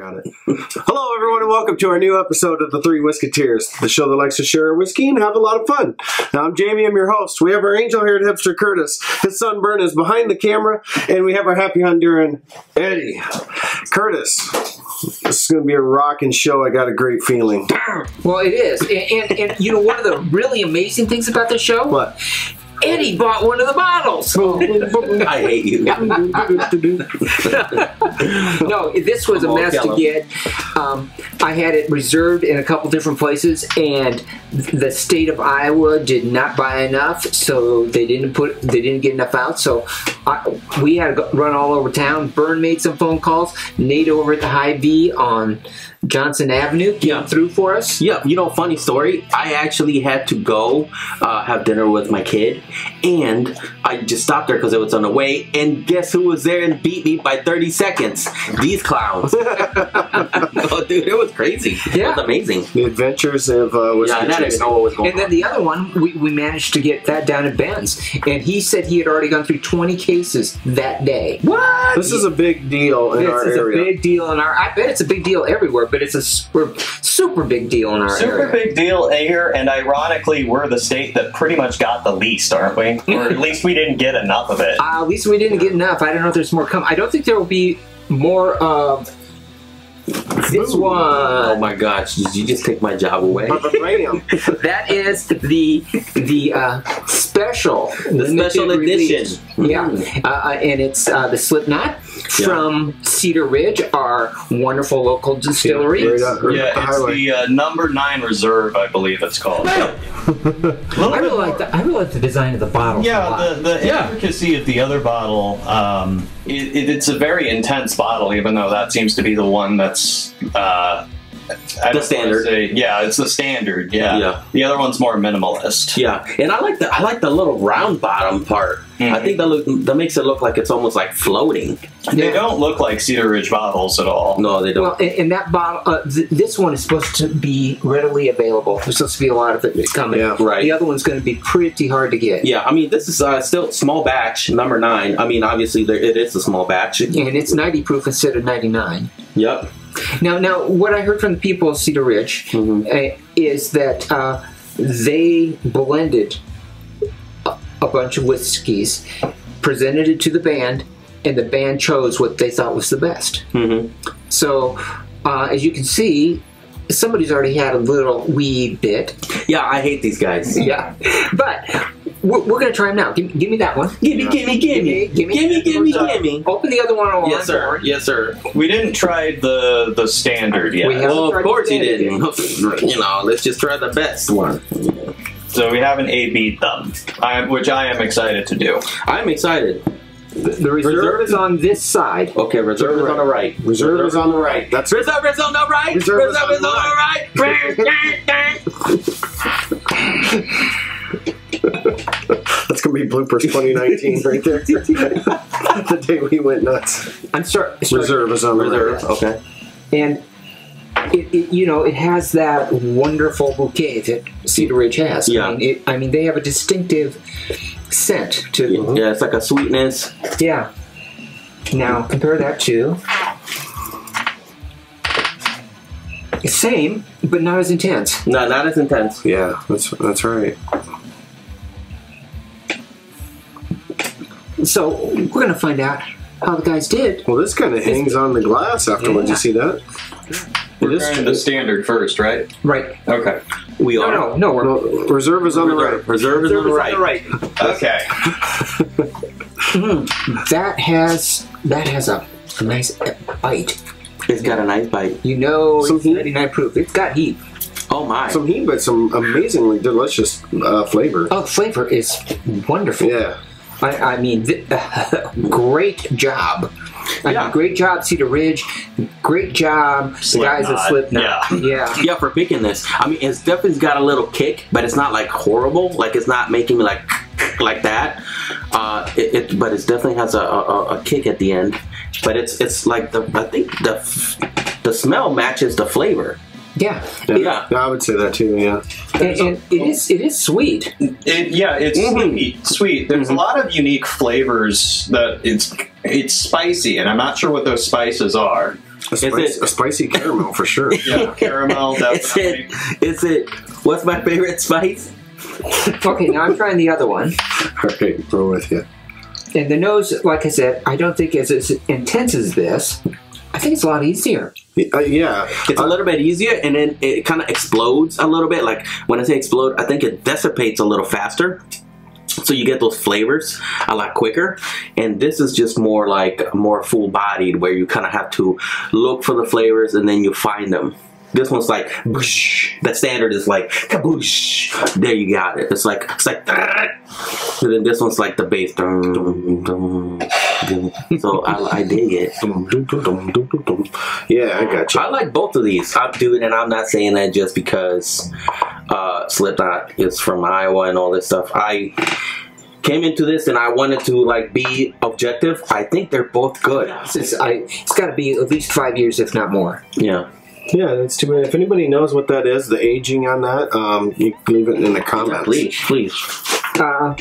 got it. Hello, everyone, and welcome to our new episode of the Three Whiskateers, the show that likes to share whiskey and have a lot of fun. Now, I'm Jamie, I'm your host. We have our angel-haired hipster Curtis. His son Bern is behind the camera, and we have our happy Honduran Eddie. Curtis, this is going to be a rocking show. I got a great feeling. Well, it is, and, and, and you know one of the really amazing things about this show. What? Eddie bought one of the bottles. Oh, I hate you. no, this was a Come on, mess to get. Um, I had it reserved in a couple different places, and the state of Iowa did not buy enough, so they didn't put they didn't get enough out. So I, we had to run all over town. Byrne made some phone calls. Nate over at the Hy-Vee on Johnson Avenue came Yeah. through for us. Yeah, you know, funny story. I actually had to go uh, have dinner with my kid, and I just stopped there because it was on the way. And guess who was there and beat me by 30 seconds? These clowns. oh, dude, it was crazy. It Yeah. was amazing. The Adventures of uh, Whiskey Yeah, and I didn't know what was going And then the other one, we, we managed to get that down at Ben's. And he said he had already gone through 20 cases that day. What? This is a big deal in This our is area. a big deal in our. I bet it's a big deal everywhere, but it's a super, super big deal in our Super area. big deal here, and ironically, we're the state that pretty much got the least, aren't we? Or at least we didn't get enough of it. Uh, at least we didn't get enough. I don't know if there's more come. I don't think there will be more of this Oh one. my gosh, did you just take my job away? That is the the uh, special The special limited release. edition. Yeah, Mm. uh, uh, and it's uh, the Slipknot from Cedar Ridge, our wonderful local distillery. Right up- right Yeah, the it's highway. the uh, number nine reserve, I believe it's called. I really like the I really like the design of the bottle. a Yeah, lot. the, the Yeah. intricacy of the other bottle, um, it, it, it's a very intense bottle, even though that seems to be the one that's. Uh, I don't standard. Say, yeah, it's the standard. Yeah. Yeah. The other one's more minimalist. Yeah, and I like the I like the little round bottom part. I think that look that makes it look like it's almost like floating. They Yeah. don't look like Cedar Ridge bottles at all. No, they don't. Well, and, and that bottle, uh, th- this one is supposed to be readily available. There's supposed to be a lot of it coming. Yeah. Right. The other one's going to be pretty hard to get. Yeah, I mean, this is uh, still small batch, number nine. I mean, obviously, there, it is a small batch. And it's 90 proof instead of 99. Yep. Now, now, what I heard from the people of Cedar Ridge Mhm. uh, is that uh, they blended a, a bunch of whiskeys, presented it to the band, and the band chose what they thought was the best. hmm So, uh, as you can see, somebody's already had a little wee bit. Yeah, I hate these guys. Yeah, but we're, we're going to try them now. Give, give me that one. Gimme, gimme, gimme, Gimme, gimme, gimme, gimme. Open the other one along. Yes, sir. Yes, sir. We didn't try the the standard yet. We haven't Well, of course the you didn't. You know, let's just try the best one. So we haven't A B'd them, I, which I am excited to do. I'm excited. The, the reserve, Reserve is on this side. Okay, reserve is on the right. Reserve is on the right. That's Reserve is on the right. Reserve is Reserve on is on the the that's gonna be bloopers 2019 right there. the day we went nuts. I'm sorry. Reserve is on the Reserve. right. Okay. and it, it, you know, it has that wonderful bouquet that Cedar Ridge has. Yeah. I mean, it, I mean they have a distinctive scent to. Yeah, it's like a sweetness. Yeah. Now compare that to. Same, but not as intense. No, not as intense. Yeah, that's that's right. So we're gonna find out how the guys did. Well, this kind of hangs on the glass afterwards. Yeah. You see that? We're It is- the standard first, right? Right. Okay. We No, are. no, no. We're No, reserve is on the right. Reserve is on the right. Okay. That has that has a, a nice bite. It's got a nice bite. You know, Some it's heat. 99 proof. It's got heat. Oh my. Some heat, but some amazingly delicious uh, flavor. Oh, flavor is wonderful. Yeah. I, I mean, great job. I Yeah. mean, great job, Cedar Ridge. Great job, the guys at Slipknot. Slipknot. Yeah. yeah, for picking this. I mean, it's definitely got a little kick, but it's not like horrible. Like it's not making me like like that. Uh, it, it but it definitely has a, a, a kick at the end. But it's it's like the I think the the smell matches the flavor. Yeah. Yeah. I would say that too. Yeah. And, and it is it is sweet. It, yeah, it's Mhm. sweet. Sweet. There's a lot of unique flavors that it's it's spicy, and I'm not sure what those spices are. A, spicy, it- a spicy caramel for sure. Yeah, caramel, Is definitely. it? Is it? What's my favorite spice? Okay, now I'm trying the other one. okay, we're with you. And the nose, like I said, I don't think is as intense as this. I think it's a lot easier. Uh, yeah, It's a little bit easier, and then it kind of explodes a little bit. Like when I say explode, I think it dissipates a little faster. So you get those flavors a lot quicker, and this is just more like more full bodied, where you kind of have to look for the flavors and then you find them. This one's like boosh. The standard is like kaboosh. There you got it. It's like it's like. And then this one's like the bass. Dum, dum, dum, dum. So I, I dig it. Yeah, I got you. I like both of these. I'm doing, and I'm not saying that just because uh, Slipknot is from Iowa and all this stuff. I came into this and I wanted to like be objective. I think they're both good. It's, it's, I, it's got to be at least five years, if not more. Yeah. Yeah, that's too bad. If anybody knows what that is, the aging on that, um, you can leave it in the comments. Please, please. Uh,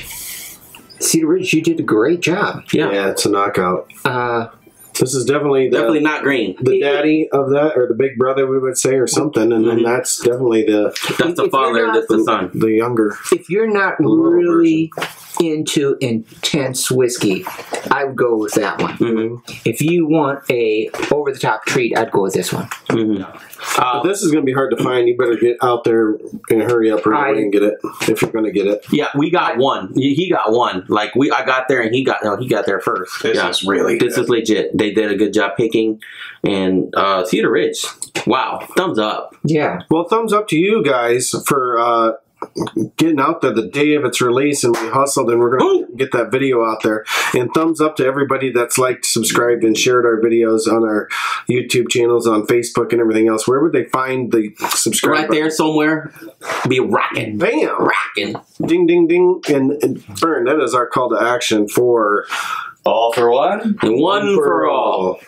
Cedar Ridge, you did a great job. Yeah. Yeah, it's a knockout. Uh, This is definitely the, Definitely not green. the daddy of that, or the big brother, we would say, or something, and then Mhm. that's definitely the That's the father, not- that's the son. the younger. if you're not little really into intense whiskey, I would go with that one. hmm If you want a over the top treat, I'd go with this one. Hmm But Uh, this is going to be hard to find. You better get out there and hurry up right away I- and get it if you're going to get it. yeah, we got one. He he got one. Like we, I got there and he got. No, he got there first. This yeah. is really This good. is legit. They did a good job picking, and uh, Cedar Ridge. Wow, thumbs up. Yeah. Well, thumbs up to you guys for uh, getting out there the day of its release, and we hustled, and we're going to get that video out there. And thumbs up to everybody that's liked, subscribed, and shared our videos on our YouTube channels, on Facebook, and everything else. Where would they find the subscribe? Right there somewhere, be rocking, button? Bam! rocking. Ding, ding, ding, and, and burn. That is our call to action for All for one. And one for all.